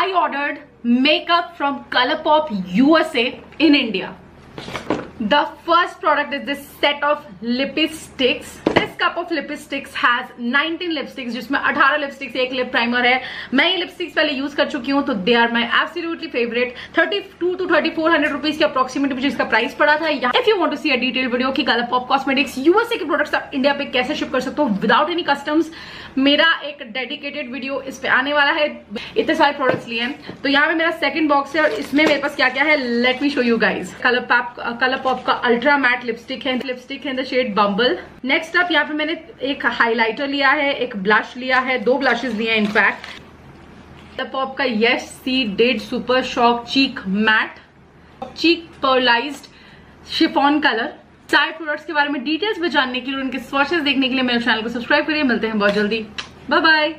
I ordered makeup from Colourpop USA in India. The first product is this set of lipsticks. This cup of lipsticks has 19 lipsticks, जिसमें 18 lipsticks, एक lip primer है। मैं ये lipsticks पहले use कर चुकी हूँ तो they are my absolutely favourite 32 to 3400 rupees के अप्रोक्सीमेट मुझे इसका प्राइस पड़ा था। If you want to see a detail video की कलर पॉप कॉस्मेटिक्स यूएसए के प्रोडक्ट्स आप इंडिया पे कैसे शिप कर सकते हो विदाउट एनी कस्टम्स मेरा एक डेडिकेटेड वीडियो इस पे आने वाला है। इतने सारे प्रोडक्ट्स लिए हैं। तो यहाँ पे मेरा सेकंड बॉक्स है और इसमें मेरे पास क्या क्या है let me show you guys colour pop colour pop का अल्ट्रा मैट लिपस्टिक है लिपस्टिक है शेड बम्बल नेक्स्ट अप यहाँ पे मैंने एक हाईलाइटर लिया है, एक ब्लश लिया है। दो ब्लशेज लिए हैं इनफैक्ट पॉप का यस सी dead super shock cheek matte cheek pearlized chiffon colour सारे प्रोडक्ट्स के बारे में डिटेल्स में जानने के लिए उनके स्वॉचेस देखने के लिए मेरे चैनल को सब्सक्राइब करिए। मिलते हैं बहुत जल्दी। Bye bye